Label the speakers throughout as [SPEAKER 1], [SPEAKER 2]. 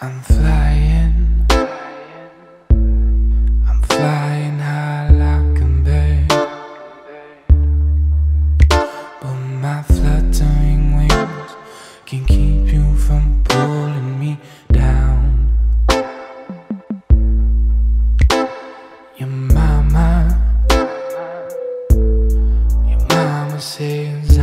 [SPEAKER 1] I'm flying, I'm flying high like a bird. But my fluttering wings can keep you from pulling me down. Your mama, your mama says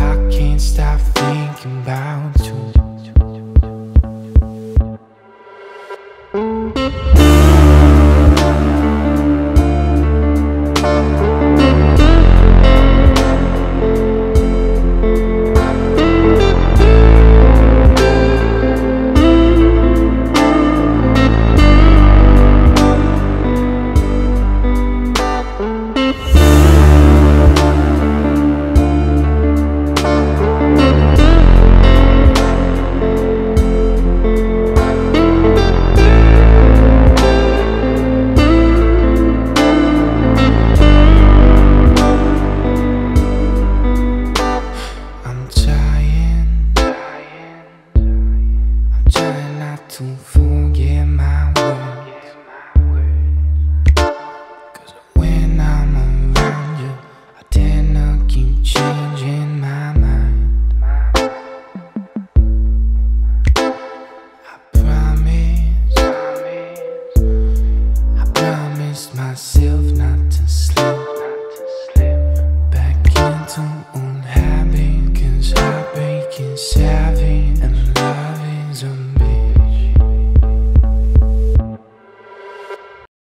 [SPEAKER 1] I can't stop thinking about So forget my words Cause when I'm around you I tend to keep changing my mind I promise I promised myself not to slip Back into old habit Cause heartbreak is